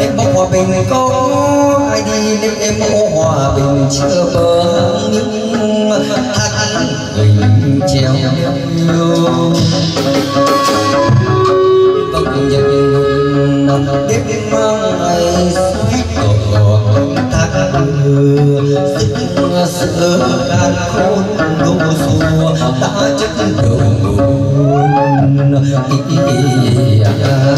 em bóng hòa bình có ai đi lên em bóng hòa bình chưa bờ nhưng hát bình treo yêu vâng nhân đêm đêm mang ngày suối tổ thác sức sỡ đàn khôn đô xua đã chất đầu dương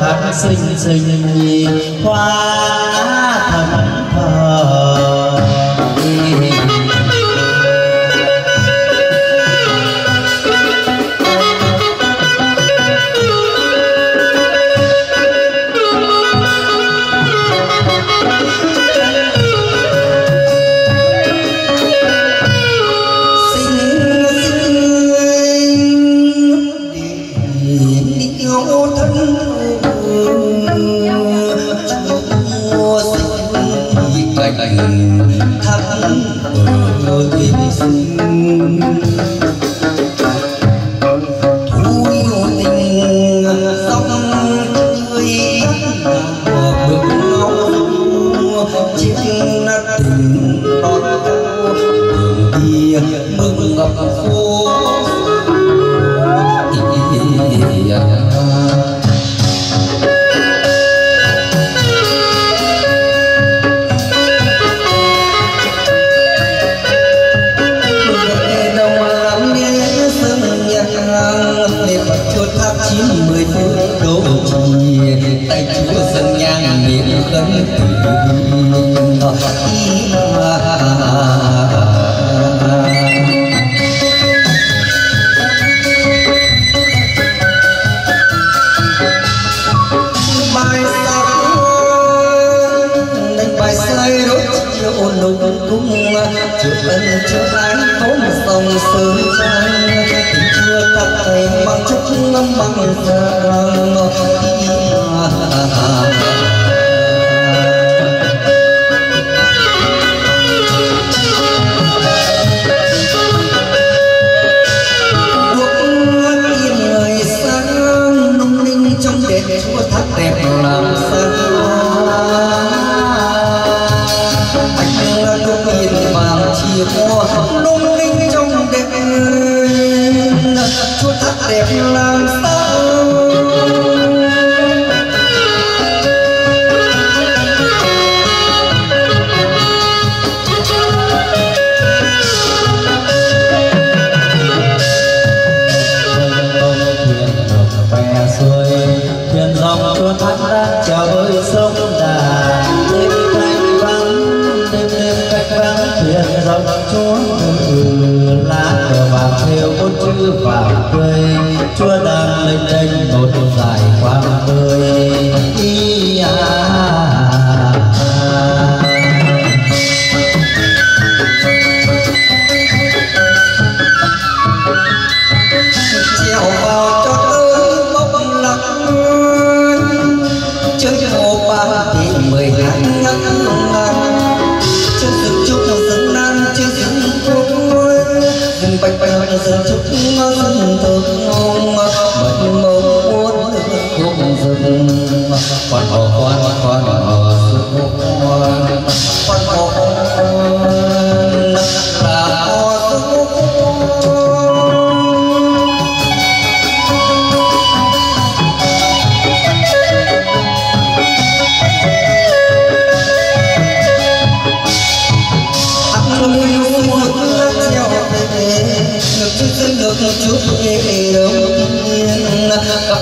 tơ xinh xinh hoa thắm thờ tay chúa dân nhang miệng 嗯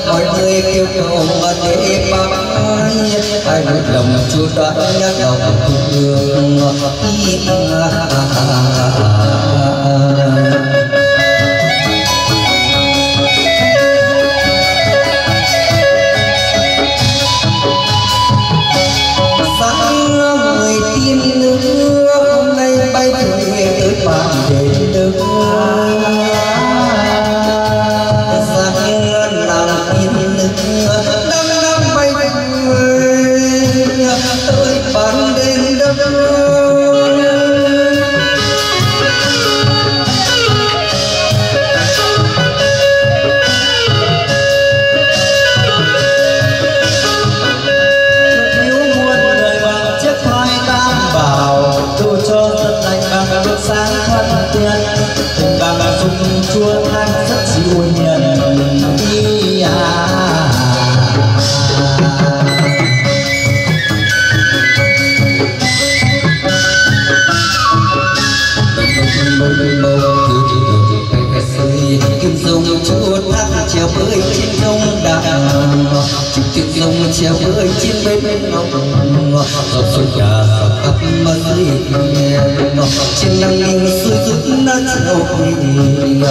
mọi người kêu cầu mà để bác ai nỗi lòng chúa đã nhắc đầu cùng đường sáng thân tiền tình cảm sung chua anh rất dịu phật cả khắp mất trên năm nghìn suối rút nát theo quy định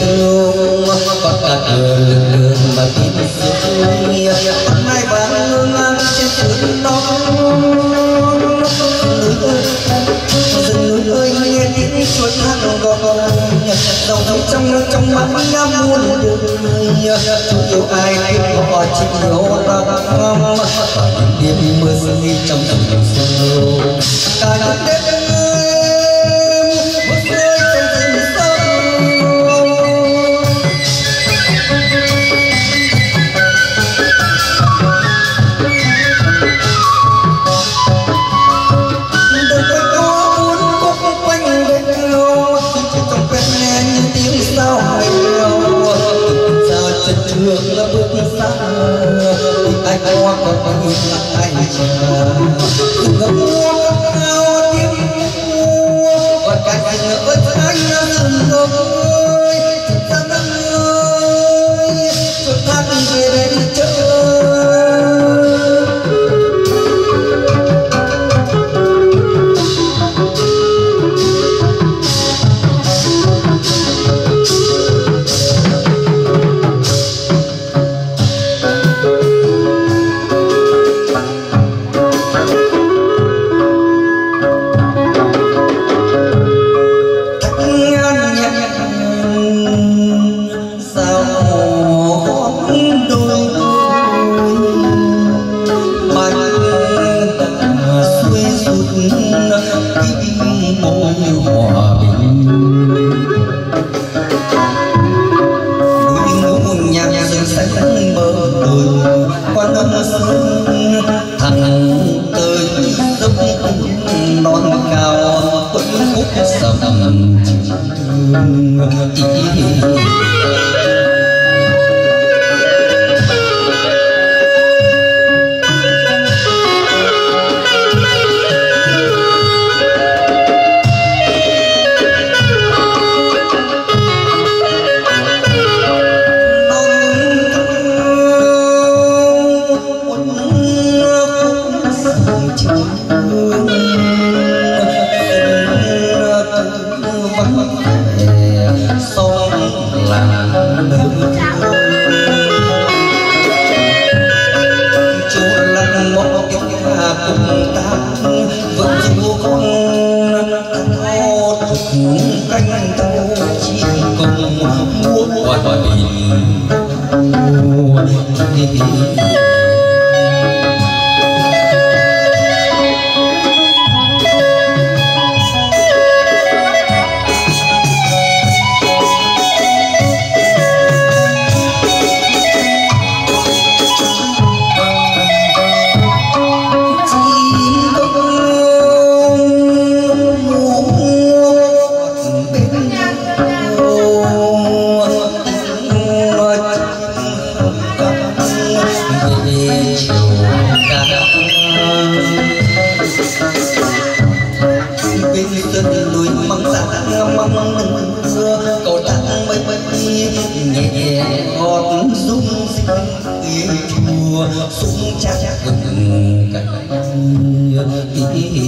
thương con cả đường đường mà tin sức con nay bán ngưng ăn trên sườn đông rừng núi ơi nghe tiếng chuột hát gò dòng nước trong nước trong mắt ngắm muôn đời chúng yêu ai cũng có chi nhiều ta ngắm những đêm mưa rơi trong rừng sâu ta đến thành tươi tấp non cao tuấn khúc sầm. Thương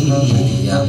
trăm